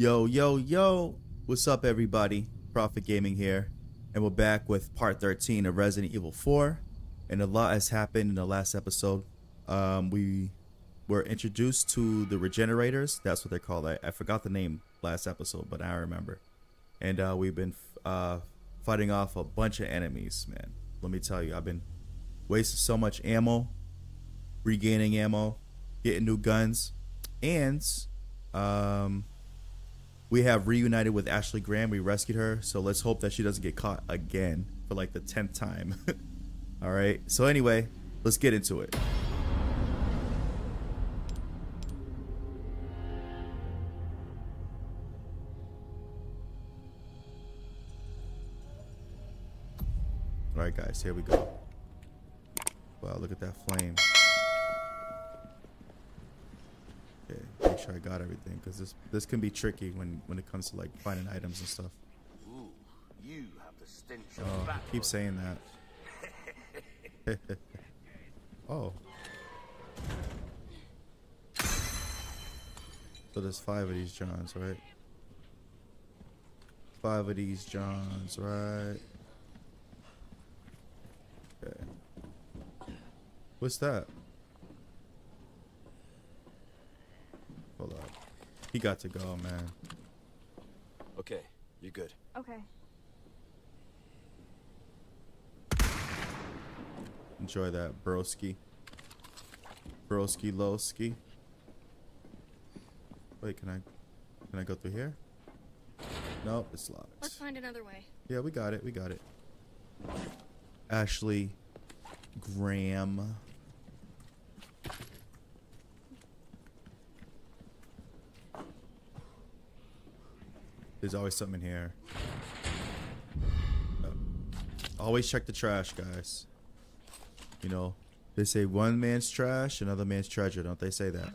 Yo, yo, yo. What's up, everybody? Prophet Gaming here. And we're back with part 13 of Resident Evil 4. And a lot has happened in the last episode. Um, we were introduced to the Regenerators. That's what they're called. I, I forgot the name last episode, but I remember. And uh, we've been uh, fighting off a bunch of enemies, man. Let me tell you, I've been wasting so much ammo, regaining ammo, getting new guns, and um, we have reunited with Ashley Graham. We rescued her, so let's hope that she doesn't get caught again for like the tenth time. All right. So anyway, let's get into it. All right, guys. Here we go. Wow, look at that flame. Make sure I got everything because this this can be tricky when when it comes to like finding items and stuff. Ooh, you have the stench of Oh, battle. keep saying that. oh. So there's five of these Johns, right? Five of these Johns, right? Okay. What's that? Hold up. He got to go, man. Okay, you're good. Okay. Enjoy that, broski. Broski lowski. Wait, can I can I go through here? Nope, it's locked. Let's find another way. Yeah, we got it. We got it. Ashley Graham. There's always something in here. Uh, always check the trash, guys. You know, they say one man's trash, another man's treasure. Don't they say that?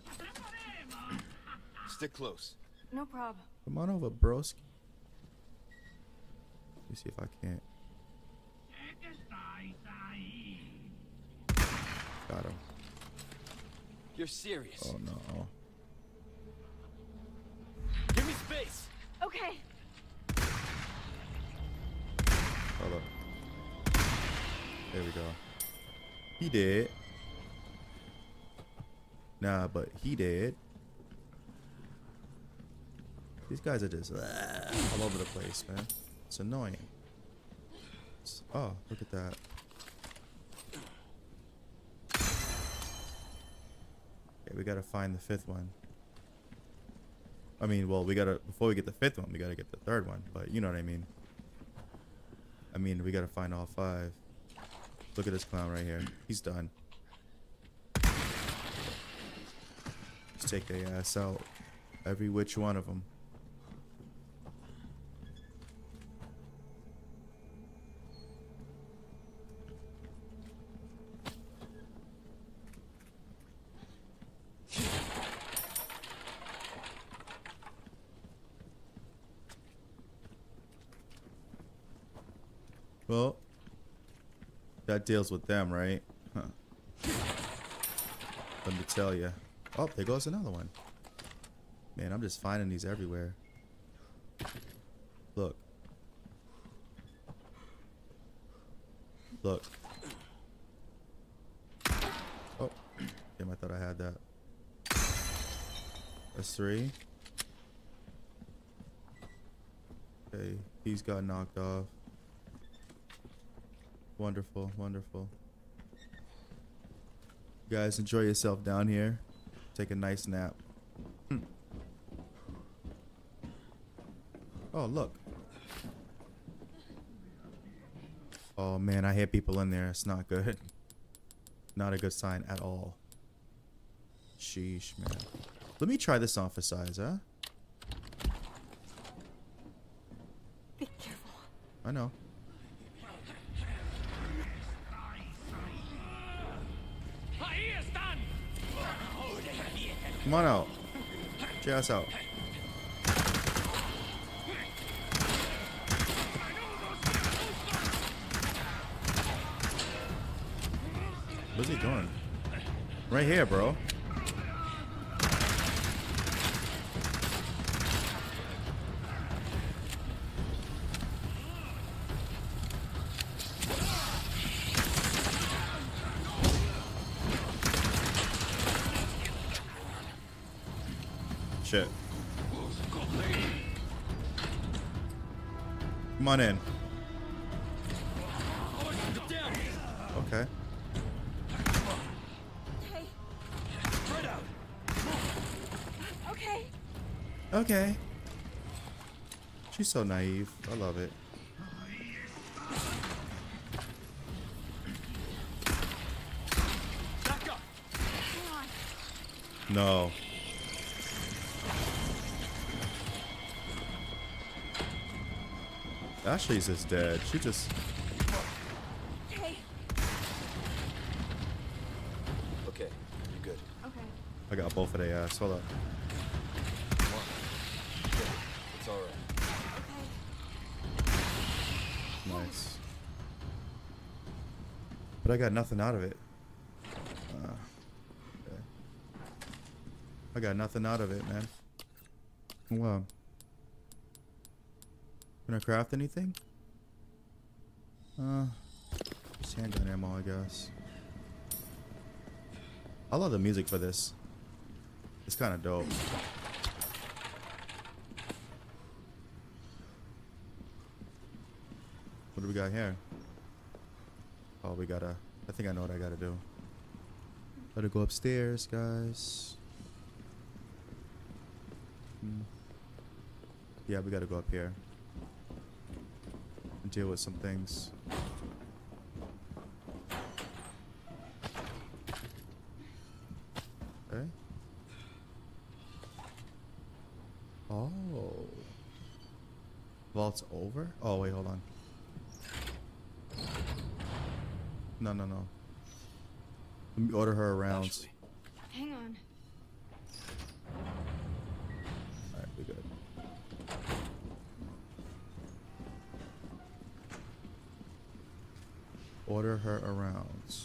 Stick close. No problem. Come on over, broski. Let me see if I can't. Got him. You're serious. Oh no. Give me space. Okay. Hold up. There we go. He did. Nah, but he did. These guys are just ah, all over the place, man. It's annoying. It's- oh, look at that. Okay, we gotta find the fifth one. I mean, well, we gotta before we get the fifth one, we gotta get the third one. But you know what I mean. I mean, we gotta find all five. Look at this clown right here. He's done. Let's take their ass out. Every which one of them. Well, deals with them, right? Huh. Let me tell you. Oh, there goes another one. Man, I'm just finding these everywhere. Look. Look. Oh, damn, I thought I had that. That's three. Okay, he's got knocked off. Wonderful, wonderful. You guys enjoy yourself down here. Take a nice nap. Hmm. Oh, look. Oh man, I hear people in there. It's not good. Not a good sign at all. Sheesh, man. Let me try this on for size, huh? Be careful. I know. Come on out. Check us out. What's he doing? Right here, bro. On in. Okay. Okay. Okay. Okay. She's so naive. I love it. Back up. Hang on. No. Ashley's is dead. She just. Okay. Okay, you're good. Okay. I got both of their ass. Hold up. Come on. It's all right. Okay. Nice. But I got nothing out of it. Uh, okay. I got nothing out of it, man. Wow. Gonna craft anything? Uh, just handgun ammo, I guess. I love the music for this. It's kind of dope. What do we got here? Oh, we gotta. I think I know what I gotta do. Gotta go upstairs, guys. Hmm. Yeah, we gotta go up here. Deal with some things. Okay. Oh. Vault's over? Oh, wait, hold on. No, no, no. Let me order her around. Hang on. Alright, we good. Order her around.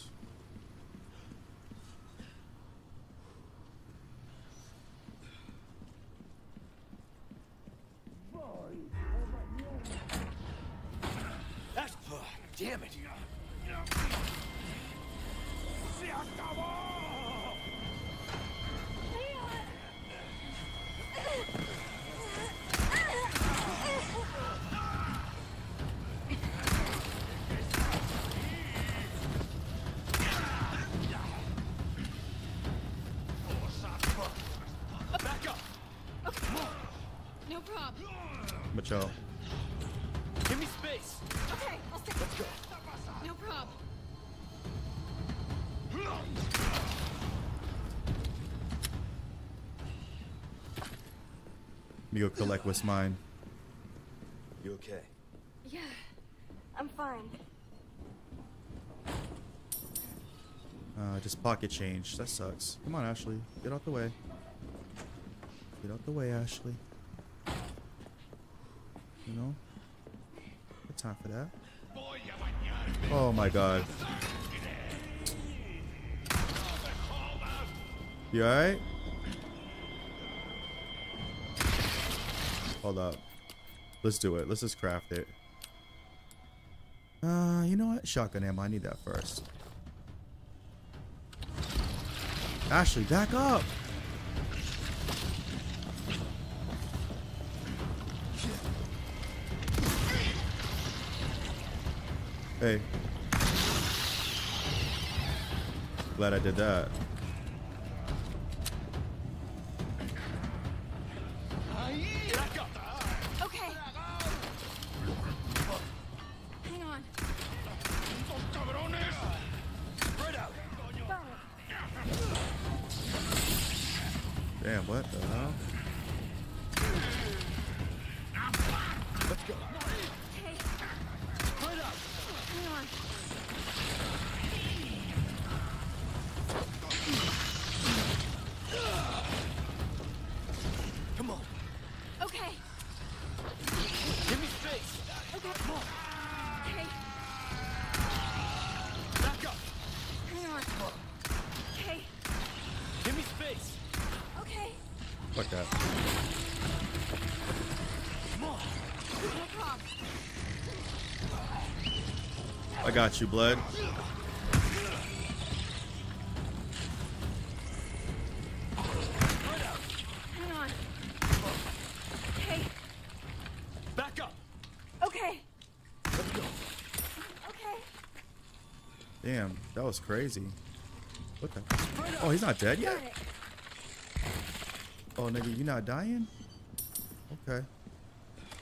Collect what's mine. You okay? Yeah. I'm fine. Uh, just pocket change. That sucks. Come on, Ashley. Get out the way. Get out the way, Ashley. You know? No time for that. Oh my god. You alright? Hold up. Let's do it. Let's just craft it. Uh, you know what? Shotgun ammo. I need that first. Ashley, back up. Hey. Glad I did that. got you, Blood. Damn, that was crazy. What the? Oh, he's not dead yet? Oh, nigga, you not dying? Okay.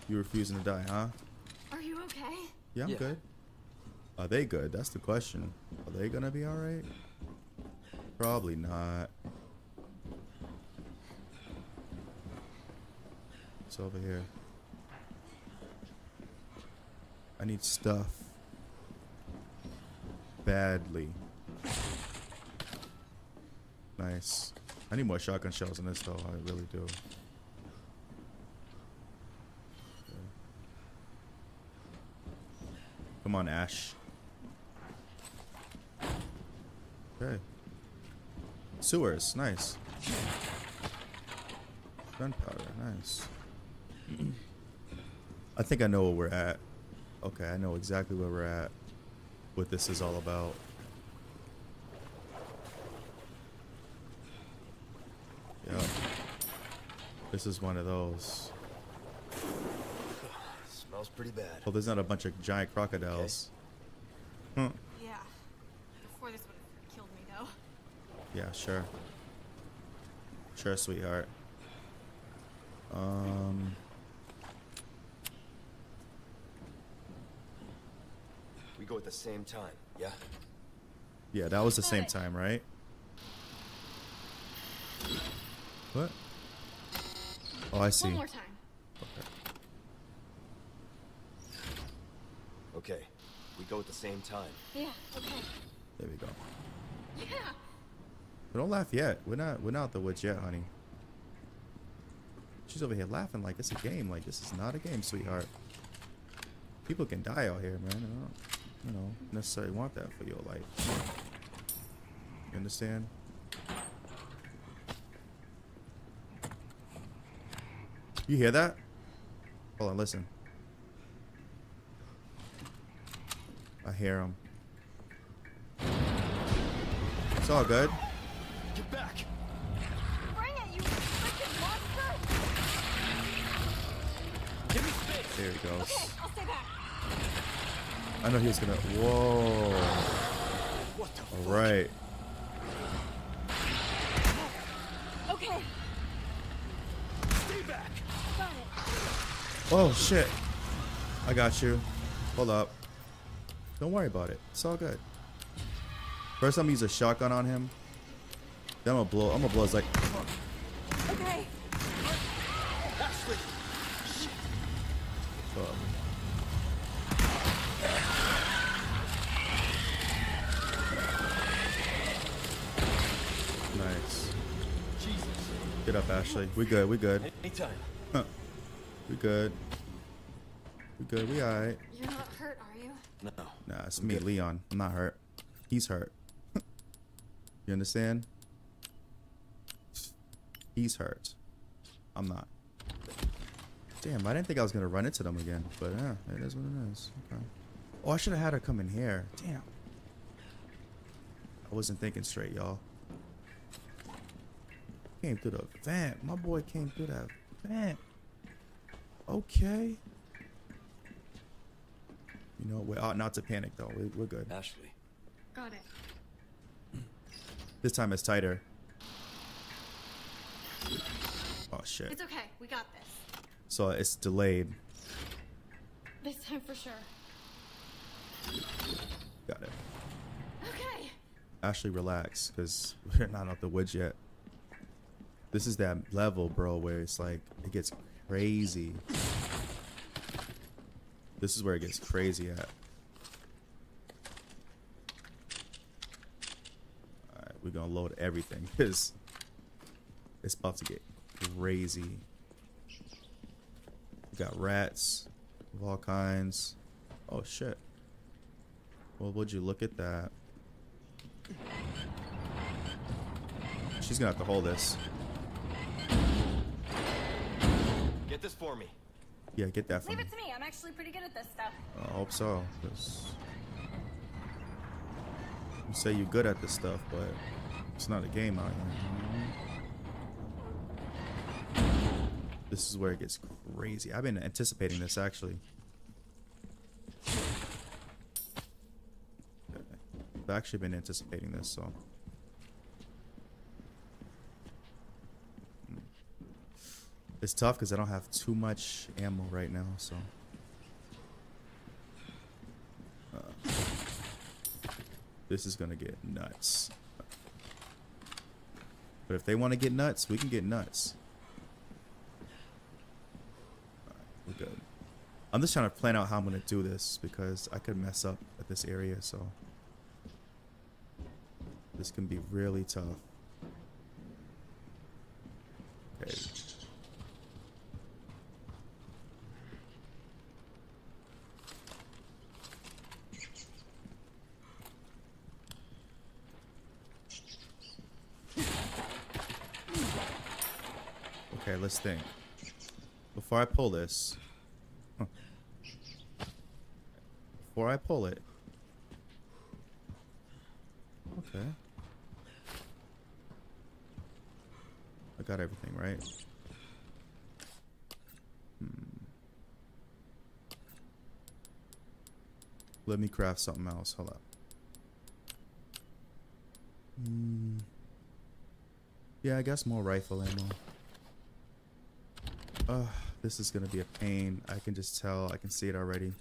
You refusing to die, huh? Are you okay? Yeah, I'm yeah. good. Are they good? That's the question. Are they gonna be alright? Probably not. It's over here. I need stuff. Badly. Nice. I need more shotgun shells in this though, I really do. Come on, Ash. Okay. Sewers, nice. Gunpowder, nice. I think I know where we're at. Okay, I know exactly where we're at. What this is all about. Yeah. This is one of those. Smells pretty bad. Oh, there's not a bunch of giant crocodiles. Huh. Yeah. Before this would have killed me, though. Yeah, sure. Sure, sweetheart. Um. We go at the same time, yeah? Yeah, that was the same time, right? What? Oh, I see. One more time. Okay. Okay. We go at the same time. Yeah. Okay. There we go. Yeah. Don't laugh yet. We're not. We're not the witch yet, honey. She's over here laughing like it's a game. Like this is not a game, sweetheart. People can die out here, man. I don't, you know, necessarily want that for your life. You understand? You hear that? Hold on, listen. I hear him. It's all good. Get back! Bring it, you freaking monster! Give me space! There he goes. Okay, I'll stay back. I know he was gonna. Whoa. All right. Okay. Stay back! Got it. Oh shit. I got you. Hold up. Don't worry about it. It's all good. First, I'm gonna use a shotgun on him. Then I'm gonna blow. I'm gonna blow his like. Get up, Ashley. We good. We good. Anytime. Huh. We good. We good. We alright. You're not hurt, are you? No. Nah, it's me, Leon. I'm not hurt. He's hurt. you understand? He's hurt. I'm not. Damn, I didn't think I was gonna run into them again, but yeah, it is what it is. Okay. Oh, I should have had her come in here. Damn. I wasn't thinking straight, y'all. Came through the vent. My boy came through that vent. Okay. You know, we ought not to panic though. We, we're good. Ashley. Got it. This time it's tighter. Oh shit. It's okay. We got this. So it's delayed. This time for sure. Got it. Okay. Ashley, relax, because we're not out the woods yet. This is that level, bro, where it's like it gets crazy. This is where it gets crazy at. Alright, we're gonna load everything because it's about to get crazy. We got rats of all kinds. Oh shit. Well, would you look at that? She's gonna have to hold this. Get this for me. Yeah, get that from Leave me. it to me. I'm actually pretty good at this stuff. I hope so. 'cause you say you're good at this stuff, but it's not a game out here. This is where it gets crazy. I've been anticipating this actually. Okay. I've actually been anticipating this, so. It's tough because I don't have too much ammo right now, so. Uh, this is gonna get nuts. But if they want to get nuts, we can get nuts. Alright, we're good. I'm just trying to plan out how I'm gonna do this because I could mess up at this area, so this can be really tough. Okay. Okay, let's think. Before I pull this, huh. before I pull it, okay. I got everything right. Hmm. Let me craft something else. Hold up. Hmm. Yeah, I guess more rifle ammo. Ugh, this is gonna be a pain. I can just tell. I can see it already.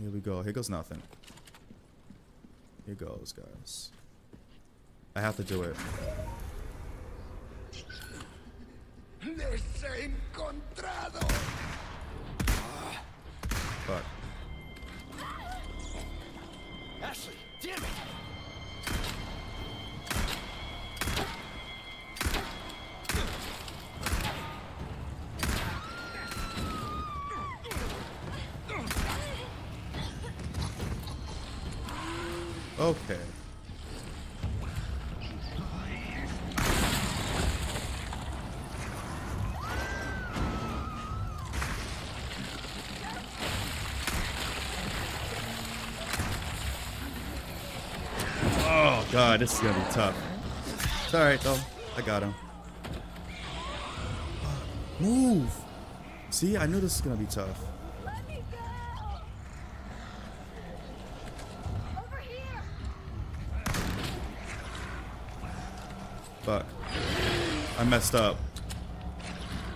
Here we go. Here goes nothing. Here goes, guys. I have to do it. Les god, this is gonna be tough. It's alright though. I got him. Move! See, I knew this was gonna be tough. Fuck. I messed up.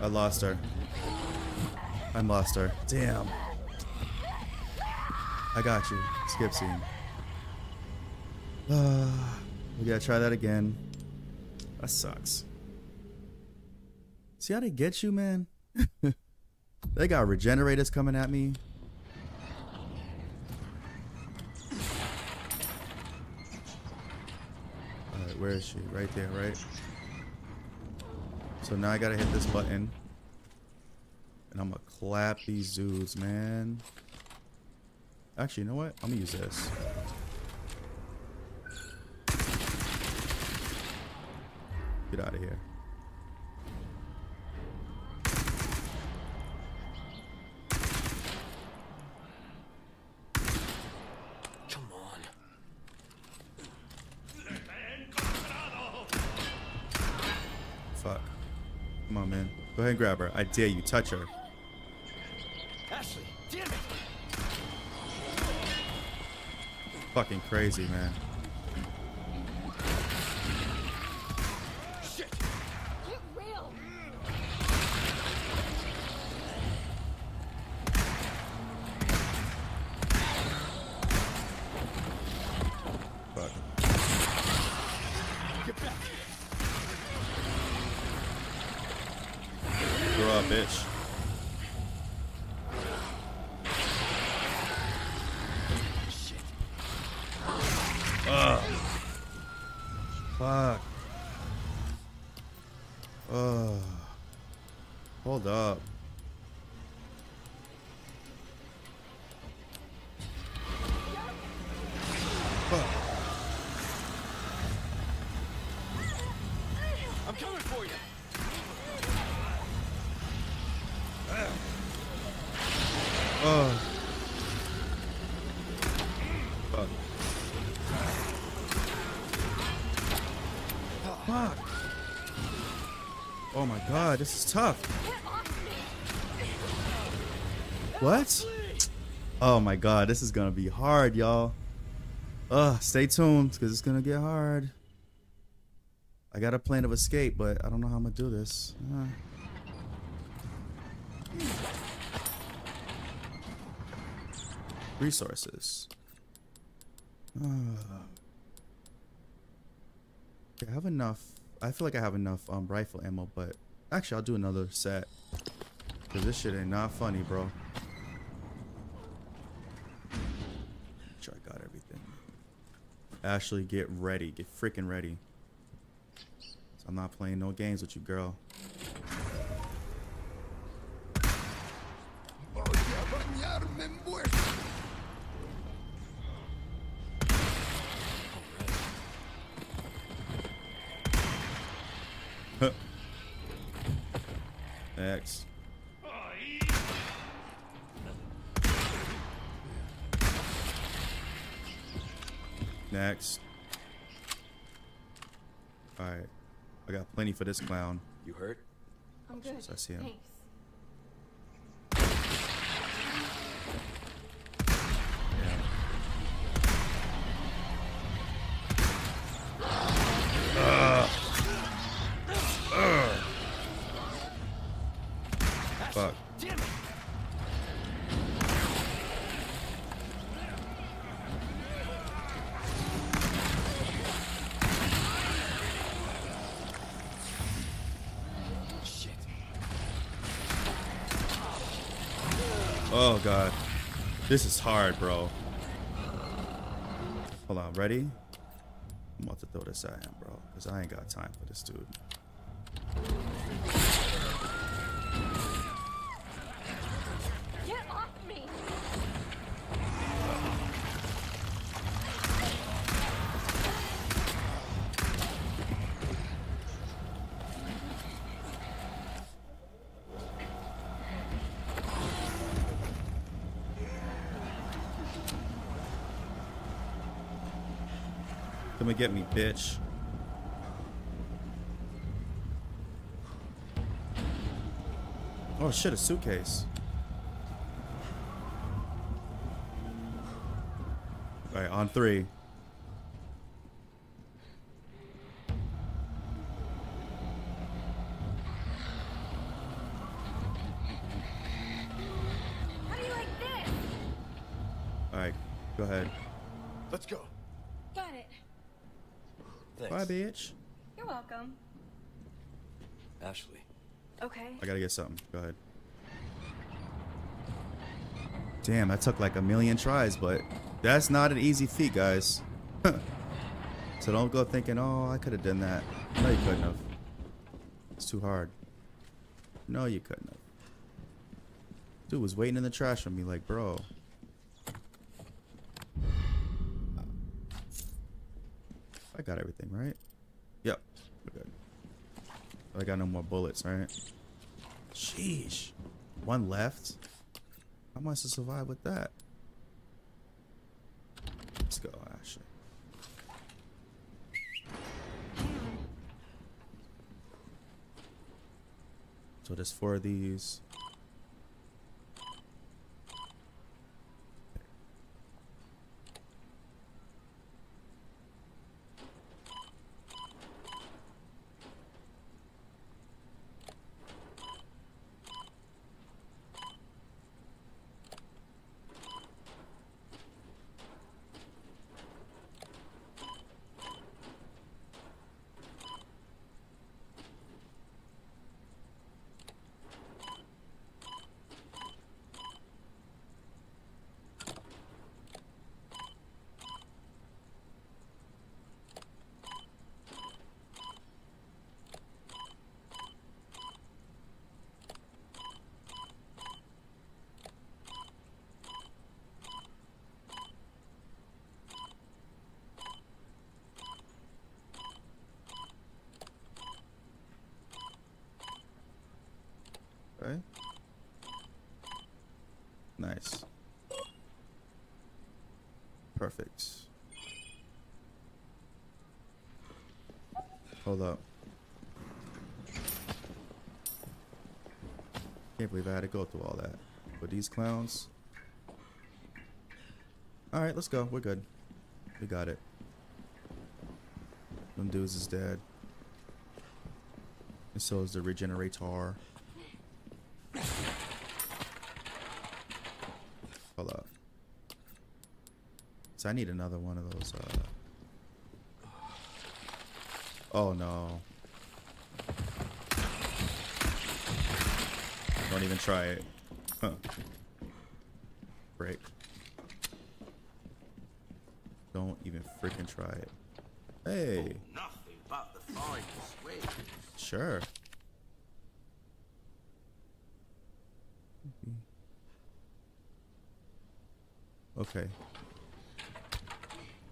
I lost her. I lost her. Damn. I got you. Skip scene. Uh, we gotta try that again. That sucks. See how they get you, man? they got regenerators coming at me. Alright, where is she? Right there, right? So now I gotta hit this button. And I'm gonna clap these dudes, man. Actually, you know what? I'm gonna use this. Get out of here. Come on. Fuck. Come on, man. Go ahead and grab her. I dare you. Touch her. Ashley, damn it! Fucking crazy, man. Shit! Get real! Fuck. Get back. Grow up, bitch. Shit. Ugh. Fuck. Ugh. Hold up. Fuck. I'm coming for you. Ugh. Fuck. Fuck. Oh my god, this is tough. What? Oh my god, this is gonna be hard, y'all. Ugh, stay tuned, because it's gonna get hard. I got a plan of escape, but I don't know how I'm gonna do this. Uh. Resources. Uh. I have enough. I feel like I have enough um, rifle ammo, but actually, I'll do another set. Because this shit ain't not funny, bro. Make Sure, I got everything. Ashley, get ready. Get freaking ready. I'm not playing no games with you, girl. This clown. You hurt? I'm good. I see him. Thanks. God. This is hard, bro. Hold on, ready? I'm about to throw this at him, bro. Because I ain't got time for this dude. Get off me! Come and get me, bitch. Oh shit, a suitcase. Alright, on three. How do you like this? Alright, go ahead. Let's go. Got it. Thanks. Bye, bitch. You're welcome. Ashley. Okay. I gotta get something. Go ahead. Damn, that took like a million tries, but that's not an easy feat, guys. so don't go thinking, oh, I could have done that. No, you couldn't have. It's too hard. No, you couldn't have. Dude was waiting in the trash for me, like, bro. I got everything, right? Yep. I got no more bullets, right? Sheesh. One left? How am I to survive with that? Let's go, Ashley. So there's four of these. Okay. Nice. Perfect. Hold up. Can't believe I had to go through all that. But these clowns. All right, let's go. We're good. We got it. Them dudes is dead. And so is the regenerator. Hold up. So I need another one of those. Uh... Oh no. Don't even try it. Huh. Break. Don't even freaking try it. Hey, Nothing but the sure. Okay.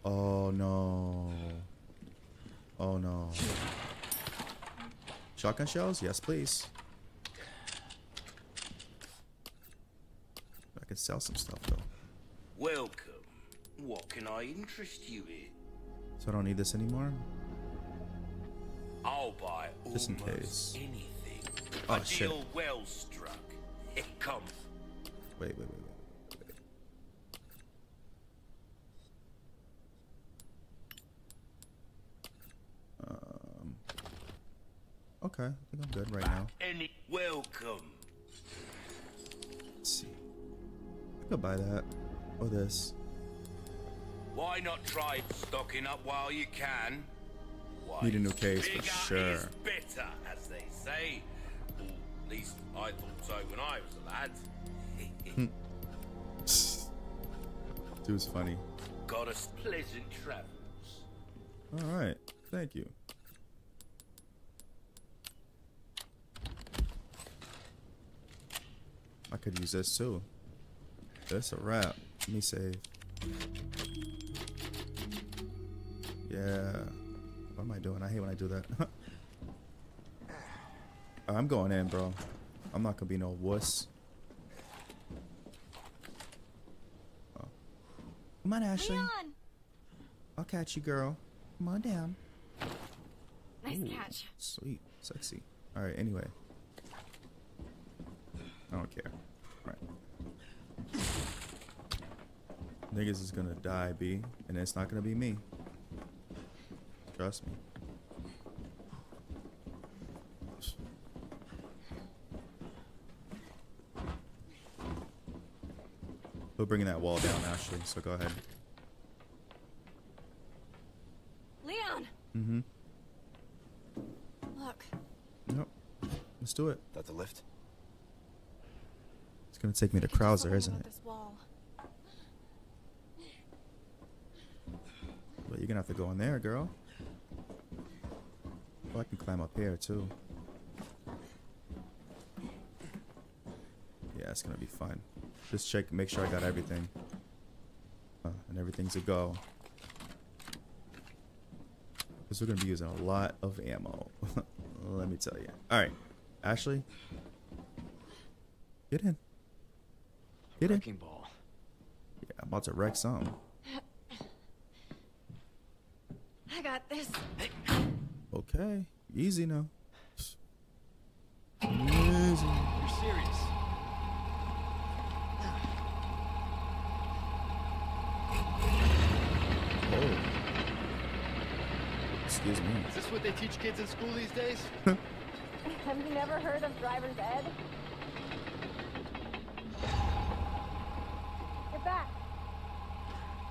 Oh no. Oh no. Shotgun shells? Yes, please. I could sell some stuff though. Welcome. What can I interest you in? So I don't need this anymore? I'll buy Just in case. anything. Oh, A shit. deal well struck. Wait, wait, wait. Okay, I think I'm good right now. Any welcome. Let's see. I could buy that or this. Why not try stocking up while you can? Why, Need a new case for sure. Better, as they say. Or at least I thought so when I was a lad. Dude's funny. Got us pleasant travels. All right, thank you. I could use this too. That's a wrap. Let me save. Yeah. What am I doing? I hate when I do that. Oh, I'm going in, bro. I'm not gonna be no wuss. Oh. Come on, Ashley. Leon! I'll catch you, girl. Come on down. Nice Ooh, catch. Sweet, sexy. All right. Anyway, don't care. All right. Niggas is gonna die, B, and it's not gonna be me. Trust me. We're bringing that wall down, Ashley. So go ahead. Leon! Mm-hmm. Look, Yep. Let's do it. That the lift? It's gonna take me to Krauser, isn't it? But you're gonna have to go in there, girl. Oh, I can climb up here too. Yeah, it's gonna be fun. Just check, make sure I got everything. Uh, and everything's a go. Because we're gonna be using a lot of ammo. Let me tell you. Alright, Ashley. Get in. Get in. Wrecking ball. Yeah, I'm about to wreck something. I got this. Okay, easy now. Easy. You're serious? Oh. Excuse me. Is this what they teach kids in school these days? Have you never heard of driver's ed? Get back.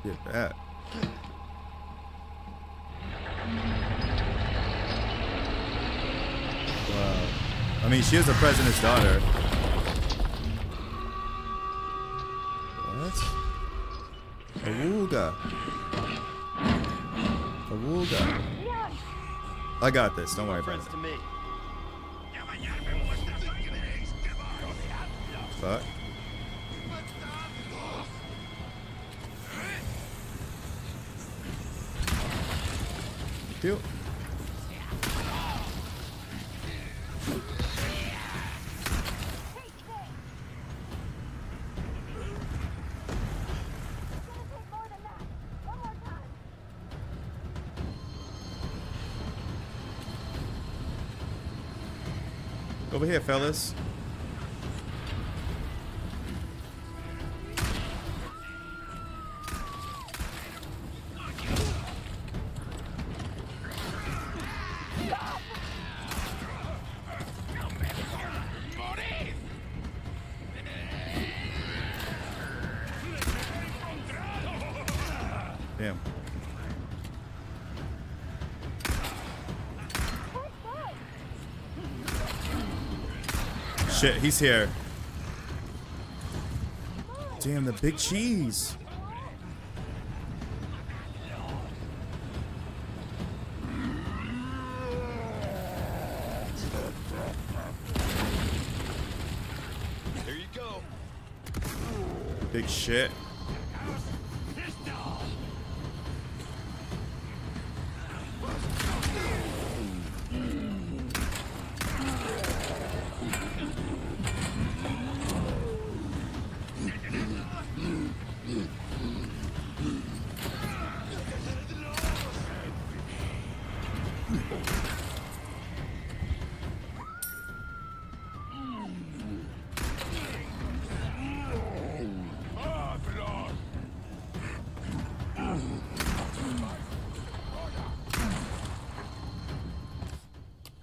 Get that. Wow. I mean, she is the president's daughter. What? Awooga. Awooga. I got this. Don't worry about Friends it. Fuck. Time. Over here, fellas. Shit, he's here. Damn, the big cheese. Here you go. Big shit.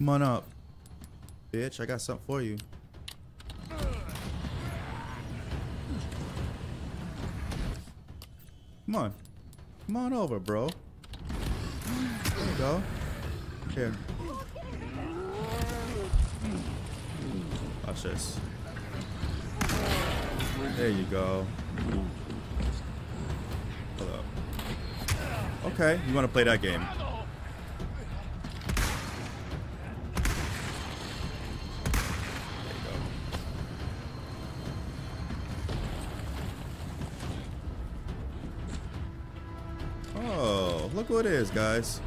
Come on up. Bitch, I got something for you. Come on. Come on over, bro. There you go. Here. Watch this. There you go. Up. Okay, you want to play that game. Look what it is, guys.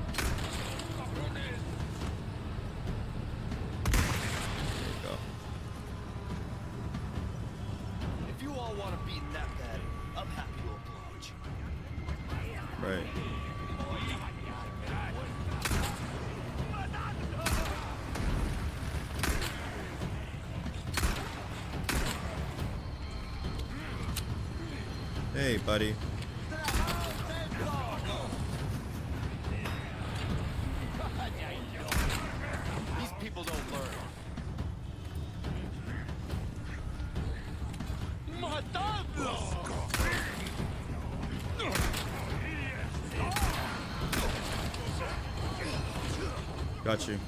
Got you.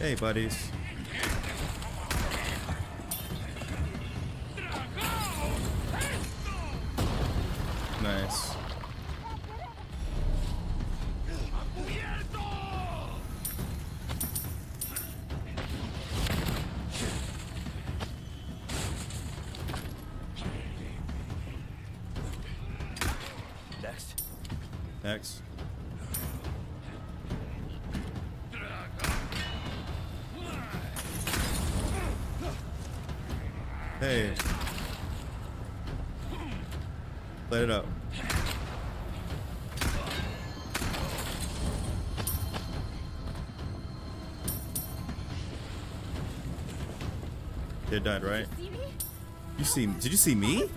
Hey, buddies. Hey. Let it up. Kid died, right? See me? You see? Did you see me?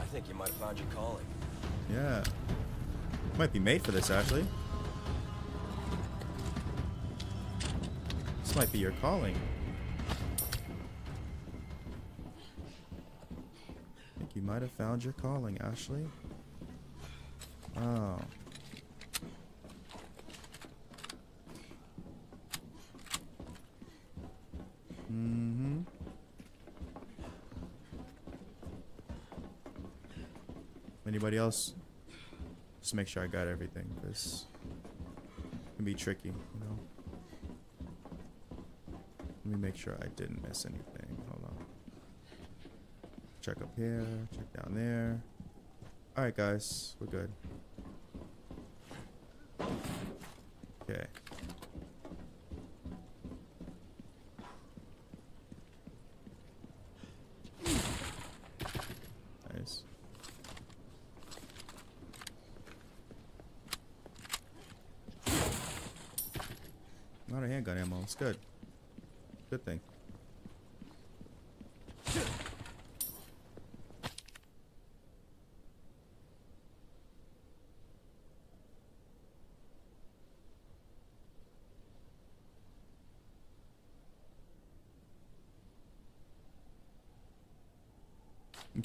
I think you might have found your calling. Yeah. Might be made for this, actually. This might be your calling. I think you might have found your calling, Ashley. Oh. Mm-hmm. Anybody else? Just make sure I got everything, it can be tricky, you know? Let me make sure I didn't miss anything. Check up here, check down there. Alright, guys, we're good. Okay. Nice. Not a handgun ammo. It's good. Good thing.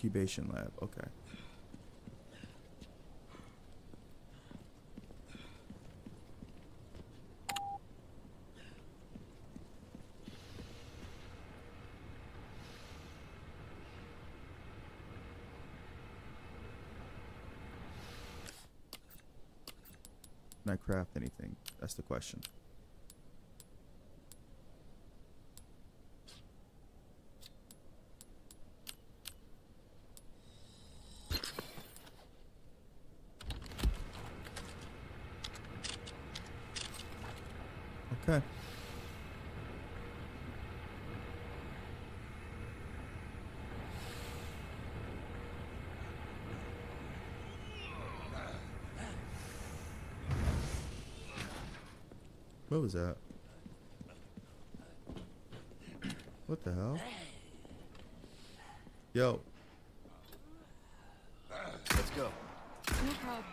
Incubation lab. Okay. Can I craft anything? That's the question. Okay. What was that? What the hell? Yo, Let's go. No problem.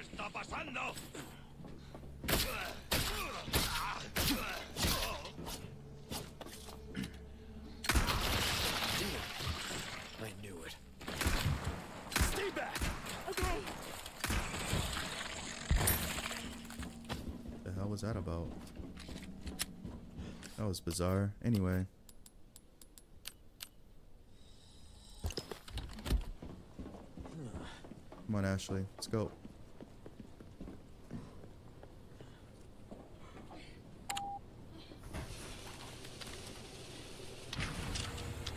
Está pasando? I knew it. Stay back! Okay. the hell was that about? That was bizarre. Anyway. Come on, Ashley. Let's go.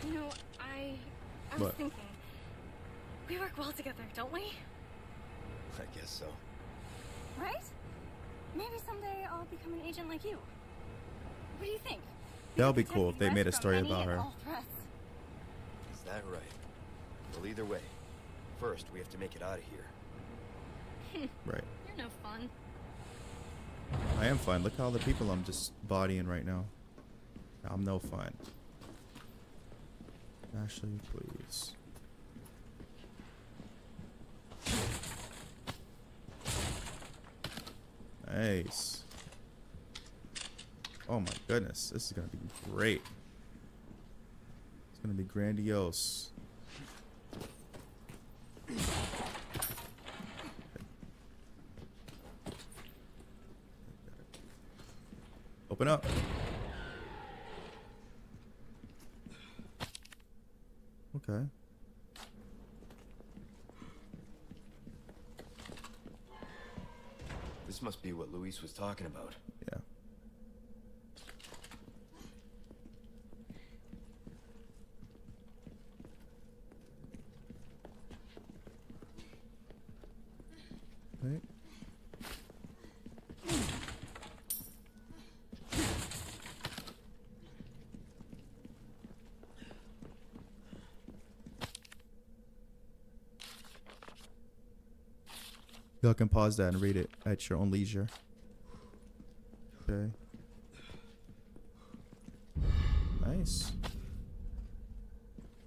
You know, I I was What? thinking. We work well together, don't we? I guess so. Right? Maybe someday I'll become an agent like you. What do you think? That would be cool if they made a story about her. Is that right? Well, either way. First, we have to make it out of here. Right. You're no fun. I am fine. Look how the people I'm just bodying right now. I'm no fun. Ashley, please. Nice. Oh my goodness. This is to be great. It's to be grandiose. Open up. Okay. This must be what Luis was talking about. Yeah. Right. Y'all can pause that and read it at your own leisure. Okay. Nice.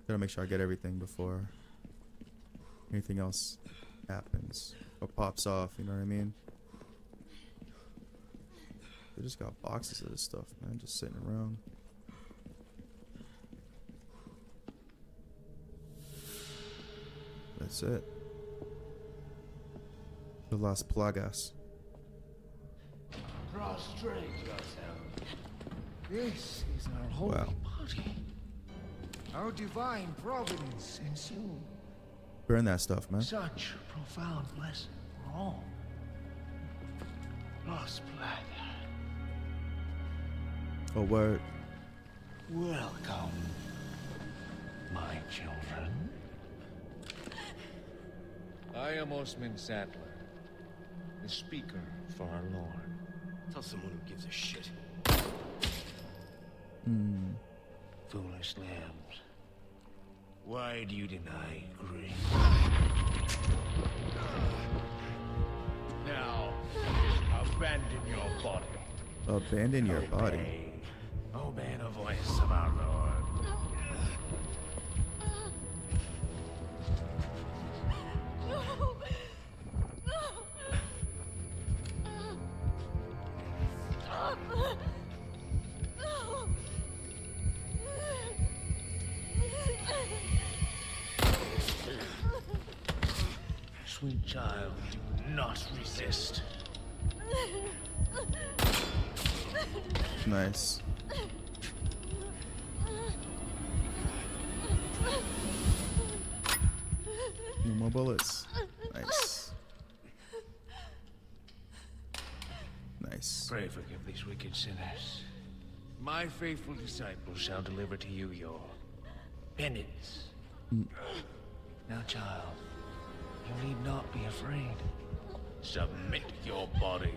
Gotta make sure I get everything before anything else happens or pops off, you know what I mean? They just got boxes of this stuff, man, just sitting around. That's it. The Las Plagas. Prostrate yourself. This is our holy Wow. body. Our divine providence ensue. Burn that stuff, man. Such profound blessing for all. Lost Plaga. Oh, word. Welcome, my children. I am Osmund Saddler, the speaker for our Lord. Tell someone who gives a shit. Hmm. Foolish lambs. Why do you deny grace? Now, abandon your body. Abandon your body. Obey Obey the voice of our Lord. Sweet child, do not resist. Nice. No more bullets. Nice. Nice. Pray forgive these wicked sinners. My faithful disciples shall deliver to you your penance. Mm. Now, child, you need not be afraid. Submit your body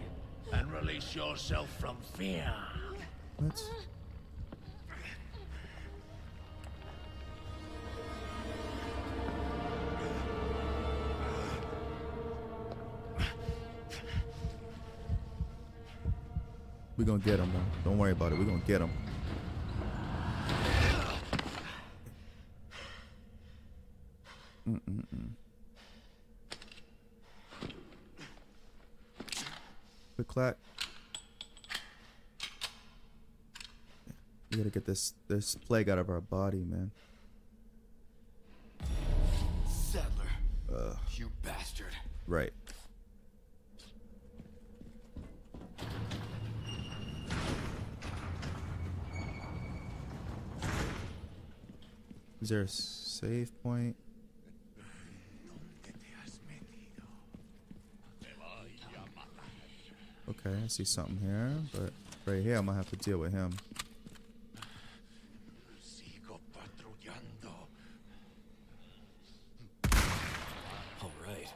and release yourself from fear. What? We're gonna get him, man. Don't worry about it. We're gonna get him. Clack. We gotta get this this plague out of our body, man. Saddler. Ugh. You bastard. Right. Is there a save point? Okay, I see something here, but right here I'm gonna have to deal with him. All right.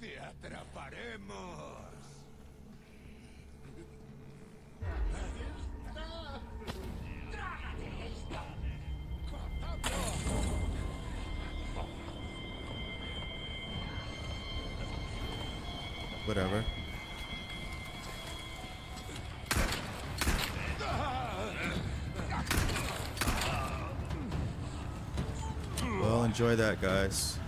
Te atraparemos. Whatever. Well, enjoy that, guys.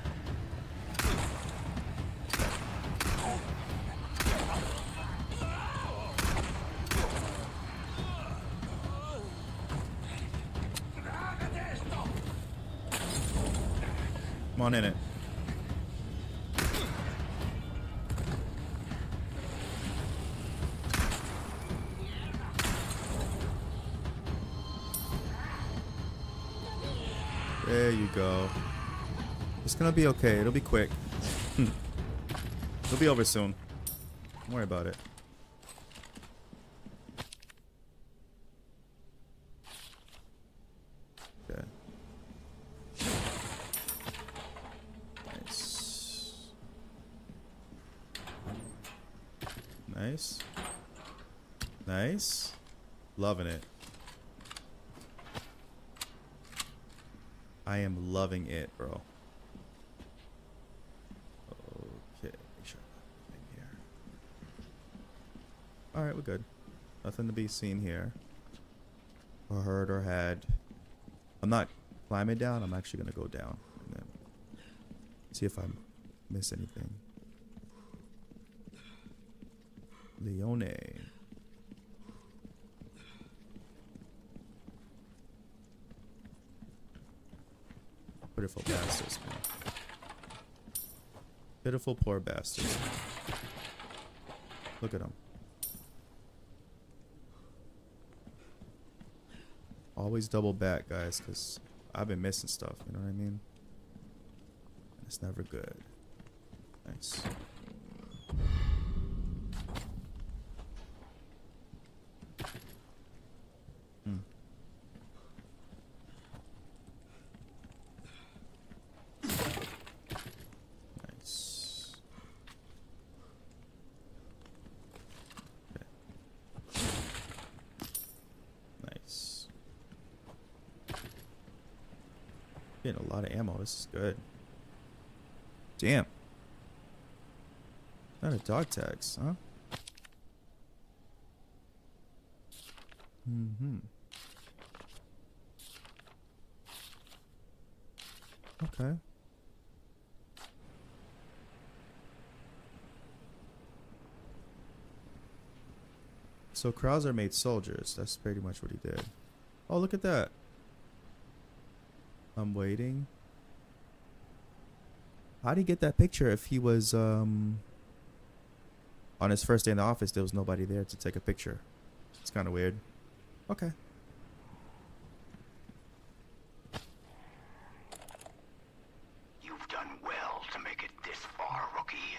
Come on in it. Gonna be okay. It'll be quick. It'll be over soon. Don't worry about it. Okay. Nice. Nice. Nice. Loving it. I am loving it, bro. Okay, make sure nothing here. All right, we're good. Nothing to be seen here, or heard, or had. I'm not climbing down. I'm actually gonna go down and see if I miss anything. Leone. Pitiful bastards, man. Pitiful poor bastards. Look at them. Always double back, guys, because I've been missing stuff, you know what I mean? It's never good. Nice. this is good. Damn. Not a dog tax, huh? Mm-hmm. Okay. So Krauser made soldiers. That's pretty much what he did. Oh, look at that. I'm waiting. How did he get that picture if he was um on his first day in the office there was nobody there to take a picture? It's kind of weird. Okay. You've done well to make it this far, rookie.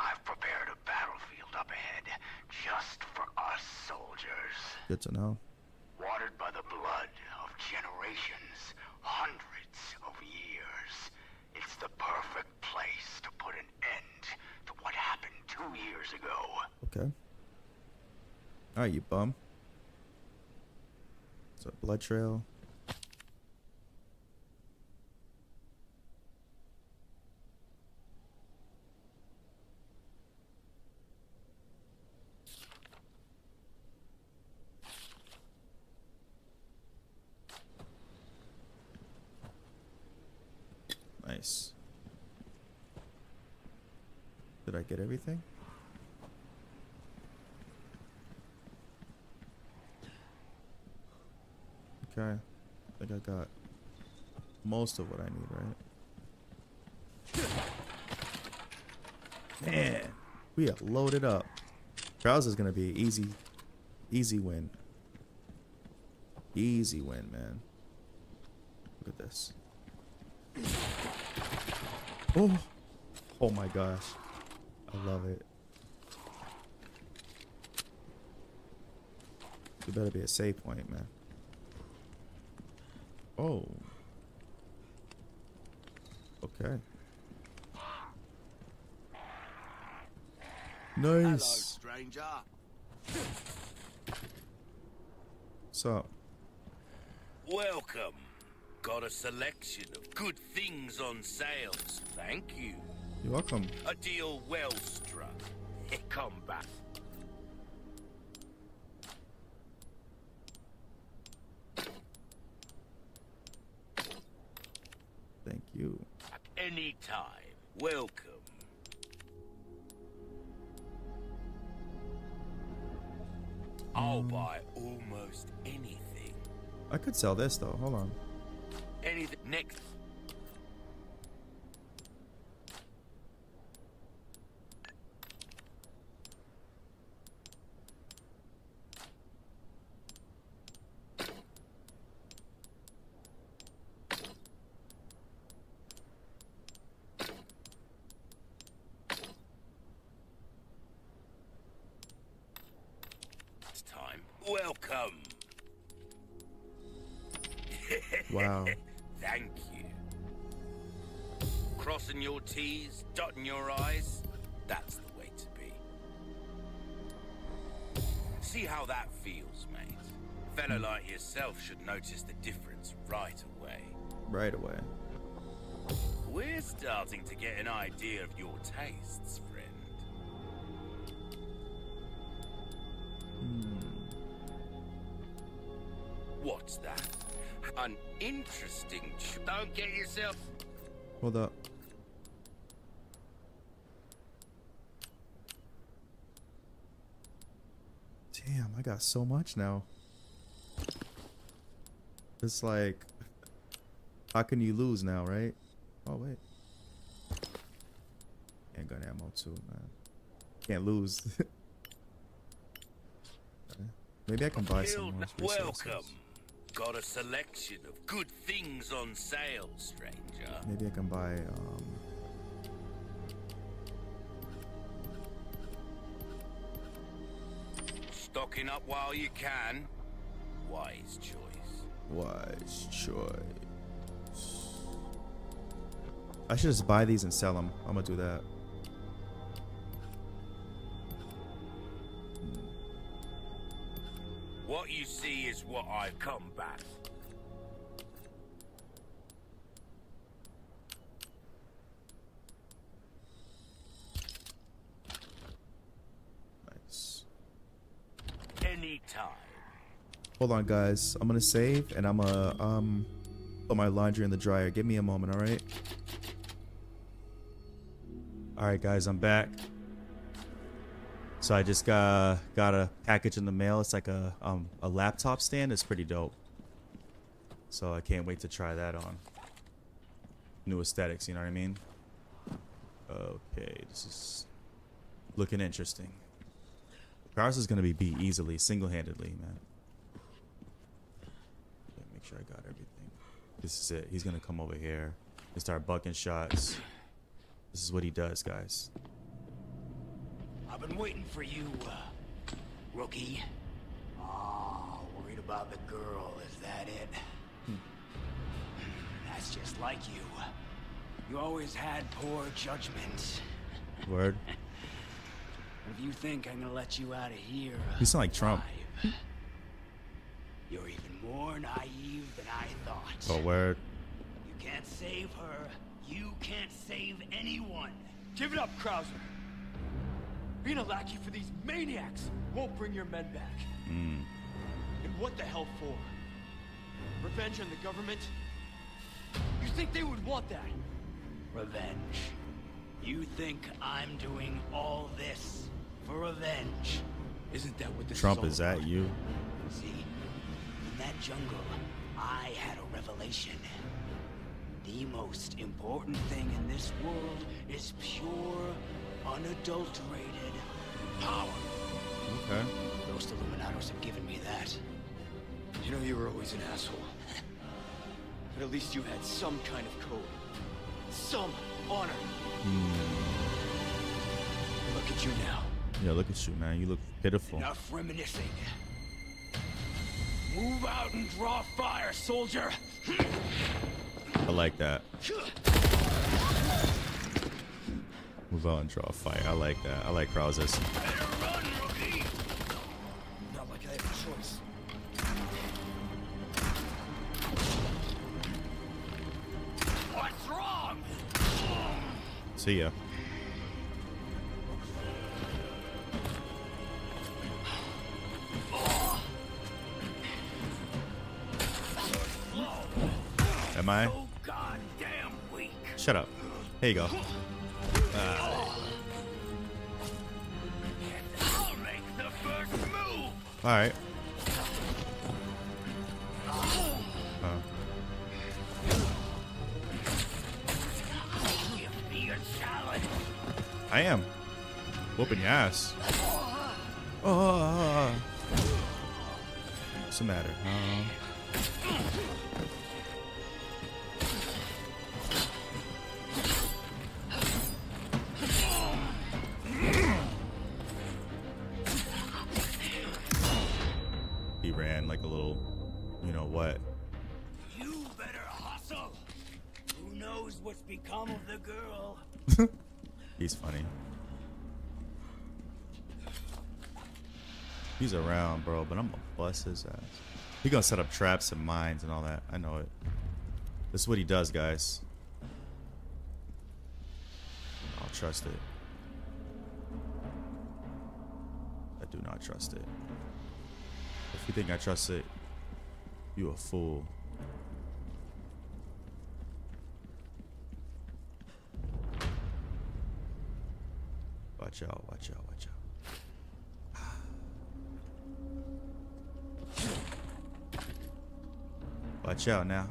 I've prepared a battlefield up ahead just for us soldiers. Good to know. Watered by the blood of generations, hundreds of years. It's the perfect place to put an end to what happened two years ago. Okay. Alright, you bum. So blood trail. Nice. Did I get everything? Okay. I think I got most of what I need, right? Man, we loaded up. Krause is gonna be easy, easy win. Easy win, man. Look at this. Oh, oh my gosh, I love it. It better be a save point, man. Oh. Okay. Nice. stranger. So, Welcome. Got a selection of good things on sales. Thank you. you're welcome. A deal well struck. Come back. Thank you. Any time. Welcome. I'll hmm. buy almost anything. I could sell this though. Hold on. Anything next. Friend. Hmm. What's that? An interesting. Don't get yourself. Hold up. Damn, I got so much now. It's like, how can you lose now, right? Oh, wait. Handgun ammo too, man. Can't lose. Maybe I can buy some more. Welcome. Got a selection of good things on sale, stranger. Maybe I can buy, um... Stocking up while you can. Wise choice. Wise choice. I should just buy these and sell them. I'm gonna do that. I come back. Nice. Anytime. Hold on, guys. I'm gonna save and I'm gonna um put my laundry in the dryer. Give me a moment, all right? All right, guys, I'm back. So I just got got a package in the mail. It's like a um a laptop stand. It's pretty dope. So I can't wait to try that on. New aesthetics, you know what I mean? Okay, this is looking interesting. Kraus is gonna be beat easily, single-handedly, man. Make sure I got everything. This is it. He's gonna come over here and start bucking shots. This is what he does, guys. I've been waiting for you, uh, rookie. Oh, worried about the girl, is that it? That's just like you. You always had poor judgment. Word. If you think I'm gonna let you out of here, You sound like Trump. alive, you're even more naive than I thought. Oh, word. You can't save her. You can't save anyone. Give it up, Krauser. Being a lackey for these maniacs won't bring your men back. Mm. And what the hell for? Revenge on the government? You think they would want that? Revenge. You think I'm doing all this for revenge? Isn't that what this Trump, is, is all that about? you? See, in that jungle, I had a revelation. The most important thing in this world is pure, unadulterated power. Okay. Those Illuminados have given me that. You know you were always an asshole. But at least you had some kind of code. Some honor. Hmm. Look at you now. Yeah, look at you, man. You look pitiful. Enough reminiscing. Move out and draw fire, soldier! I like that. Move out and draw a fight. I like that. I like Krauses. Better run, rookie! Not like I have a choice. What's wrong? See ya. Am I? Shut up. Here you go. Move! All right. Give me a challenge! I am. Whooping your ass. Oh. What's the matter? Uh, bro, but I'm gonna bust his ass. He gonna set up traps and mines and all that. I know it. This is what he does, guys. I don't trust it. I do not trust it. If you think I trust it, you a fool. Watch out, watch out, watch out. Watch out now.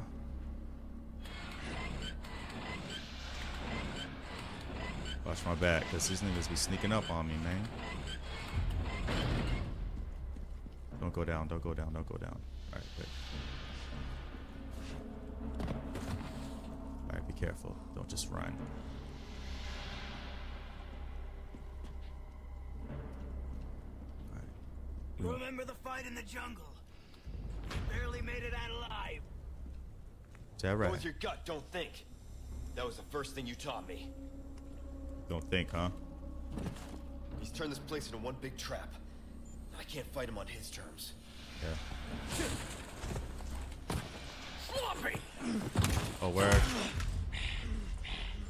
Watch my back, because these niggas be sneaking up on me, man. Don't go down, don't go down, don't go down. Alright, good. Alright, be careful. Don't just run. Alright. Remember the fight in the jungle? Barely made it out alive. Is that Go with your gut, don't think. That was the first thing you taught me. Don't think, huh? He's turned this place into one big trap. I can't fight him on his terms. Yeah. Sloppy! Oh, where?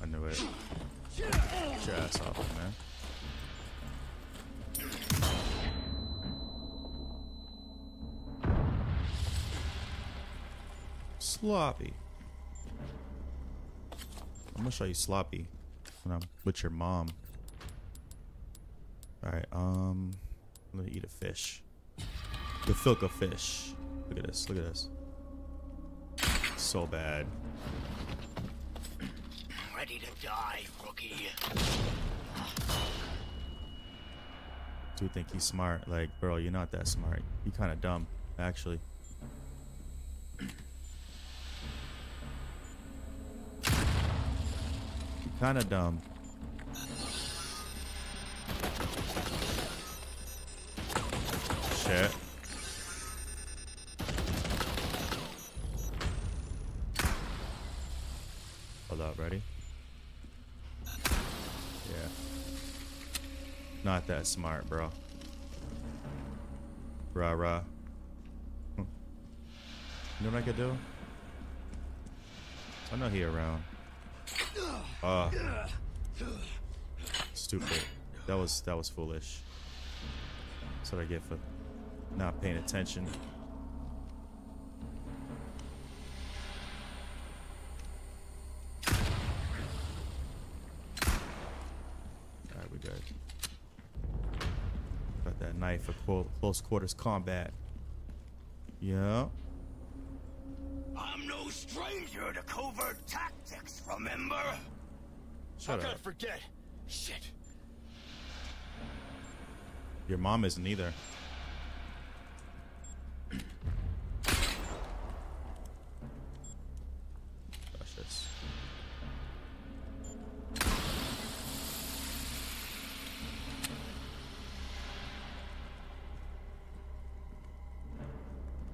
I knew it. Get your ass off, man. Sloppy. I'm gonna show you sloppy when I'm with your mom. Alright, um I'm gonna eat a fish. The filka fish. Look at this, look at this. So bad. Ready to die, rookie. Dude think he's smart. Like, bro, you're not that smart. You kinda dumb, actually. Kinda dumb. Shit. Hold up, ready? Yeah. Not that smart, bro. Rah rah. Hmm. You know what I could do? I know he around. Ah. Stupid. That was that was foolish. That's what I get for not paying attention. Alright, we good. Got that knife for close quarters combat. Yeah. I'm no stranger to covert tactics, remember? Shut How could I up. forget? Shit. Your mom isn't either.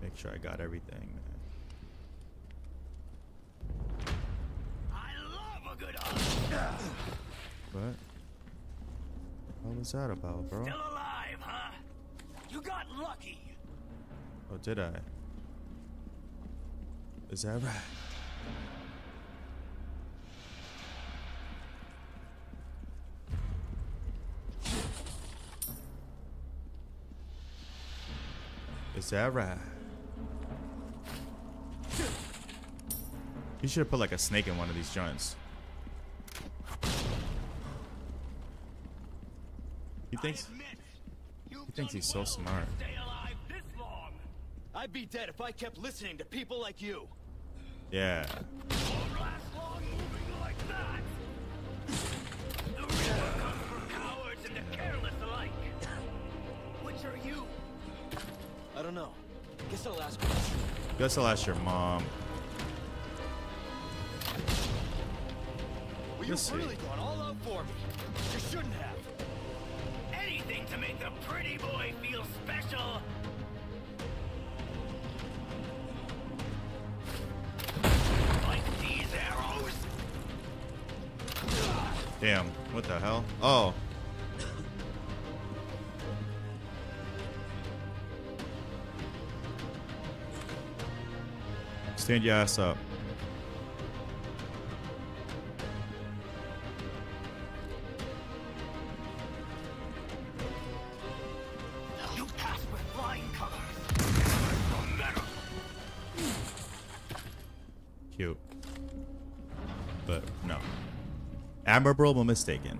Make sure I got everything, man. I love a good hunt. What? What was that about, bro? Still alive, huh? You got lucky. Oh, did I? Is that right? Is that right? You should have put like a snake in one of these joints. Thinks he thinks he's so smart. Stay alive this long. I'd be dead if I kept listening to people like you. Yeah. Won't last long moving like that. The real comes for cowards and the careless alike. Which are you? I don't know. Guess I'll ask you. Guess I'll ask your mom. Well, you've really gone all out for me. You shouldn't have. Pretty boy feel special. Like these arrows. Damn. What the hell? Oh. Stand your ass up. Admirable but mistaken.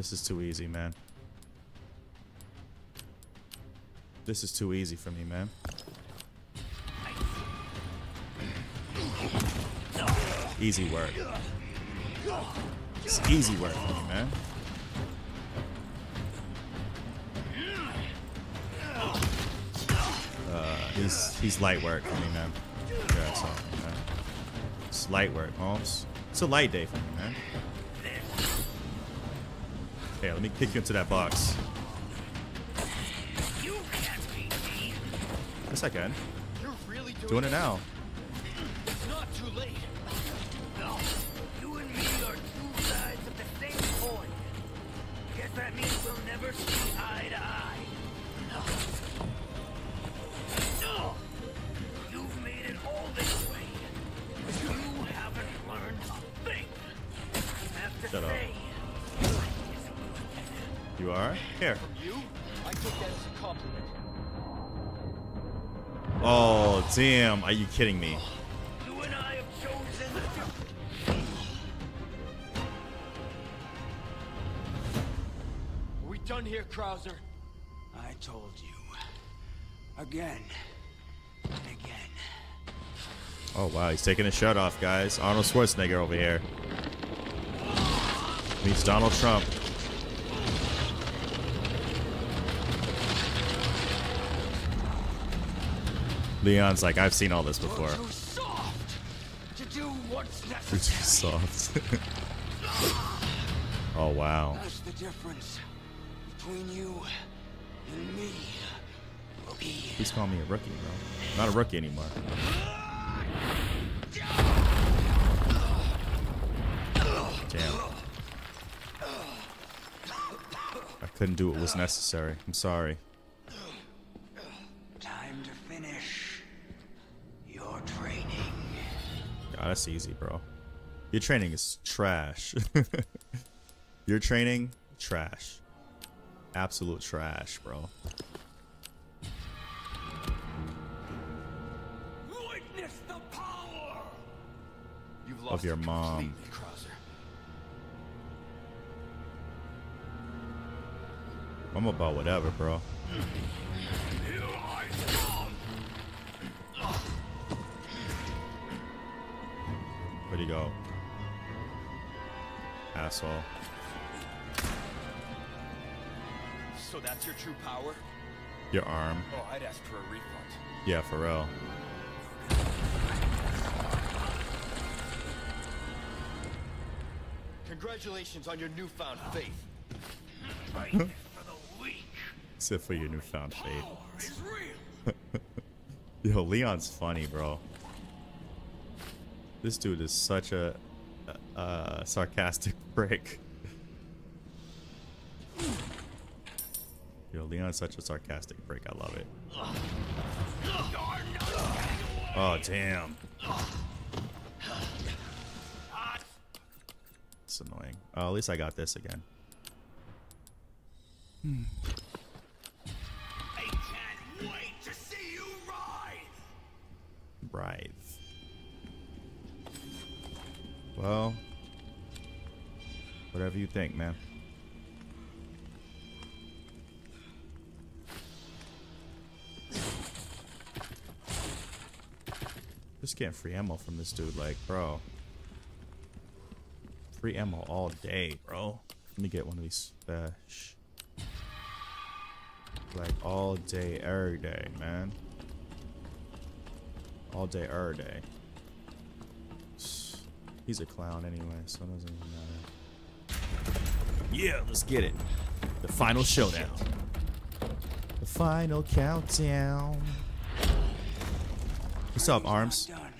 This is too easy, man. This is too easy for me, man. Easy work. It's easy work for me, man. Uh, he's he's light work for me, man. Yeah, that's all, man. It's light work, Holmes. It's a light day for me, man. Hey, let me kick you into that box. You can't beat me! Yes, I can. You're really doing, Doing it now. It's not too late. No, you and me are two sides of the same coin. Guess that means Here. You? I took that as a compliment. Oh, damn. Are you kidding me? you and I have chosen Are we done here, Krauser? I told you. Again. And again. Oh, wow. He's taking his shirt off, guys. Arnold Schwarzenegger over here. Meets Donald Trump. Leon's like, I've seen all this before. Too soft to do what's You're too soft. oh, wow. That's the difference between you and me. Rookie. Please call me a rookie, bro. Not a rookie anymore. Damn. I couldn't do what was necessary. I'm sorry. Time to finish your training. God, that's easy, bro. Your training is trash. Your training, trash. Absolute trash, bro. Witness the power! You've lost your mom. I'm about whatever, bro. Where'd he go? Asshole. So that's your true power? Your arm. Oh, I'd ask for a refund. Yeah, for real. Congratulations on your newfound faith. Right for the weak. Except for your newfound faith. Yo, Leon's funny, bro. This dude is such a, a, a sarcastic prick. Yo, Leon's such a sarcastic prick. I love it. Oh, damn. It's annoying. Oh, at least I got this again. Hmm. I can't Well, whatever you think, man. Just getting free ammo from this dude, like, bro. Free ammo all day, bro. Let me get one of these fish. Like all day, every day, man. All day, every day. He's a clown anyway, so it doesn't even matter. Yeah, let's get it. The final showdown. The final countdown. What's up, Arms? Not done.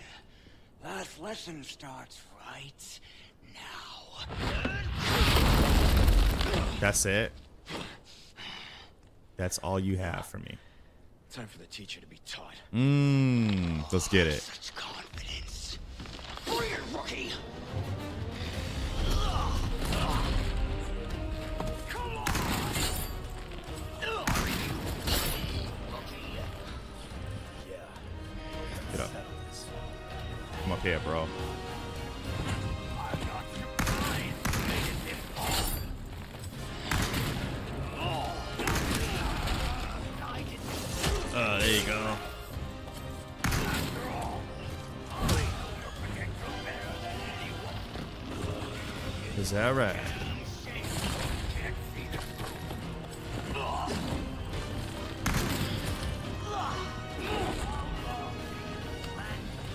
Last lesson starts right now. That's it. That's all you have for me. Time for the teacher to be taught. Mmm. Let's get it. Rookie. Get up. Come up here, bro. That right?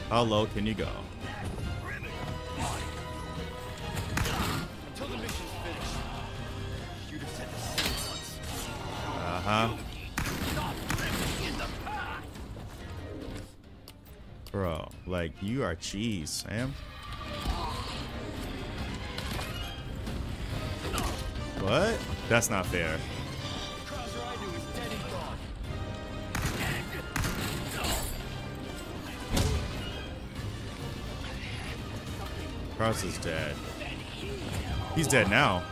How low can you go? Until the mission's finished. You'd have said the same once. Uh huh. Bro, like you are cheese, Sam. What? That's not fair. Cross is dead. He's dead now.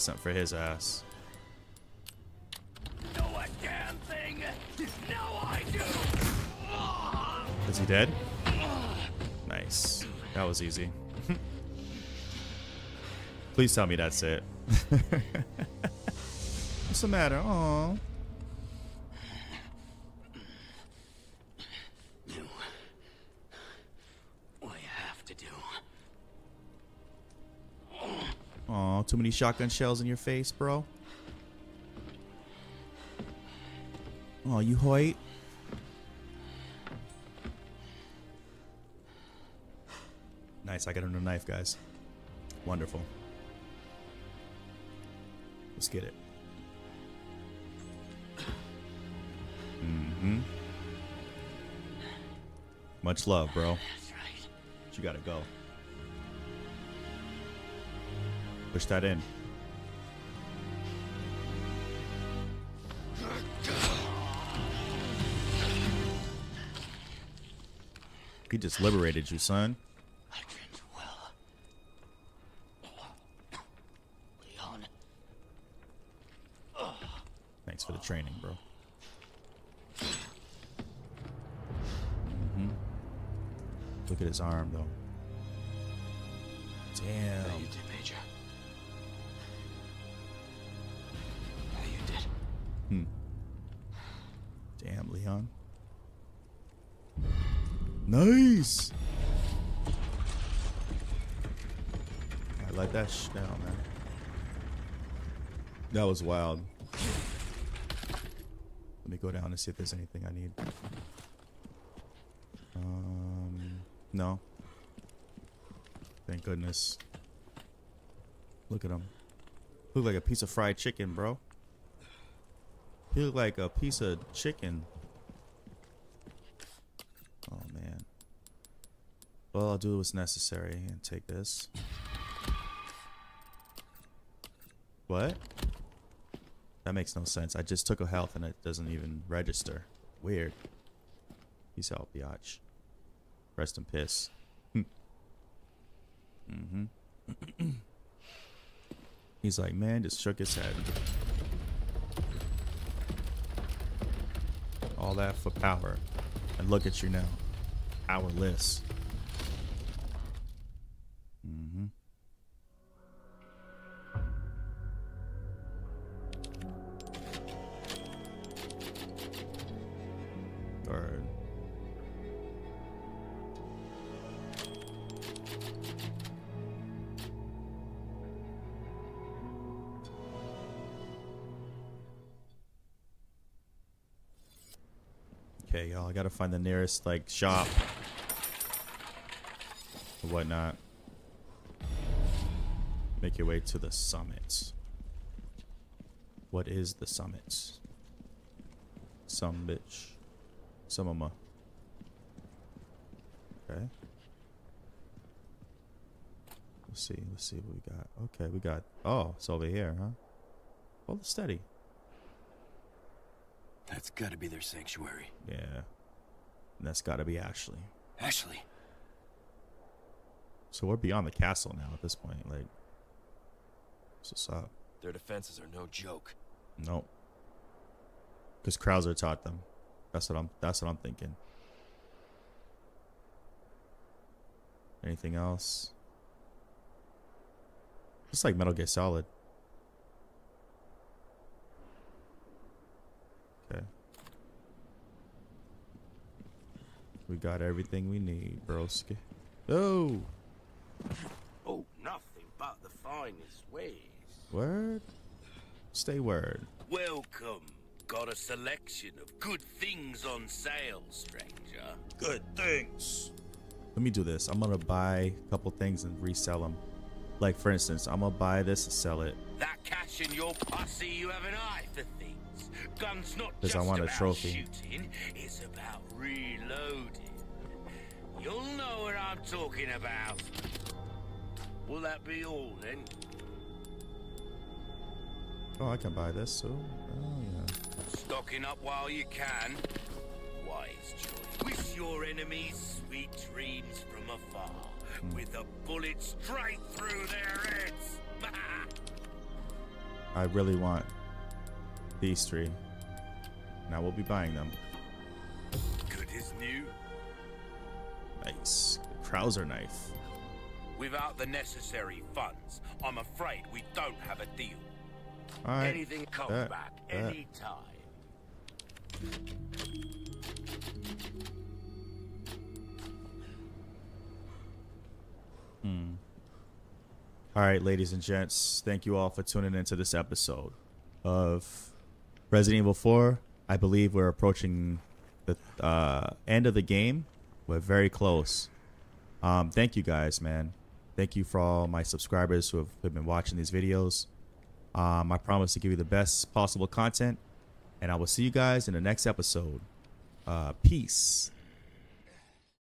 Got something for his ass. Do. Is he dead? Nice. That was easy. Please tell me that's it. What's the matter? Oh. What you have to do. Oh, too many shotgun shells in your face, bro. Oh, you Hoyt. Nice, I got a new knife, guys. Wonderful. Let's get it. Mm-hmm. Much love, bro. That's right. But you gotta go. Push that in. He just liberated you, son. Thanks for the training, bro. hmm Look at his arm, though. Damn. Nice. I like that sh down, man. That was wild. Let me go down and see if there's anything I need. Um, no. Thank goodness. Look at him. Look like a piece of fried chicken, bro. He look like a piece of chicken. Oh man. Well, I'll do what's necessary and take this. What? That makes no sense. I just took a health and it doesn't even register. Weird. Peace out, biatch. Rest in piss. mm-hmm. He's like, man, just shook his head. All that for power. And look at you now. Powerless. Find the nearest like shop or whatnot. Make your way to the summit. What is the summit? Some bitch. Some of my. Okay. Let's see. Let's see what we got. Okay, we got. Oh, it's over here, huh? Hold it steady. That's gotta be their sanctuary. Yeah. And that's got to be Ashley. Ashley. So we're beyond the castle now at this point. Like, what's up? Their defenses are no joke. Nope. Because Krauser taught them. That's what I'm. That's what I'm thinking. Anything else? It's like Metal Gear Solid. Okay. We got everything we need, broski. Oh, Oh, nothing but the finest ways. word. Stay word. Welcome. Got a selection of good things on sale, stranger. Good things. Let me do this. I'm gonna buy a couple things and resell them. Like for instance, I'm gonna buy this and sell it. That cash in your pussy, you have an eye for things. Guns not 'Cause just I want a trophy. shooting, it's about reloading. You'll know what I'm talking about. Will that be all then? Oh, I can buy this. So, oh yeah. Stocking up while you can. Wise choice. Wish your enemies sweet dreams from afar, hmm. with a bullet straight through their heads. I really want these three. Now we'll be buying them. Good as new. Nice. Krauser knife. Without the necessary funds, I'm afraid we don't have a deal. All right. Anything comes back bet. anytime. Hmm. All right, ladies and gents, thank you all for tuning into this episode of Resident Evil 4. I believe we're approaching the uh, end of the game. We're very close. Um, thank you guys, man. Thank you for all my subscribers who have, who have been watching these videos. Um, I promise to give you the best possible content, and I will see you guys in the next episode. Uh, peace.